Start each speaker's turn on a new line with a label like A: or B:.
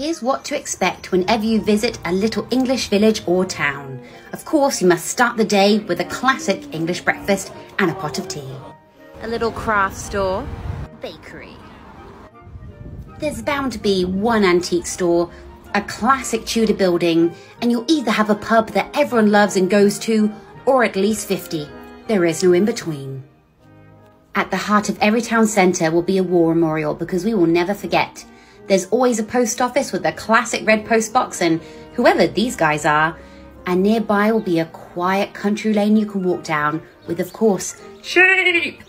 A: Here's what to expect whenever you visit a little English village or town. Of course, you must start the day with a classic English breakfast and a pot of tea.
B: A little craft store, bakery.
A: There's bound to be one antique store, a classic Tudor building, and you'll either have a pub that everyone loves and goes to, or at least 50. There is no in between. At the heart of every town centre will be a war memorial because we will never forget. There's always a post office with a classic red post box and whoever these guys are. And nearby will be a quiet country lane you can walk down with, of course, sheep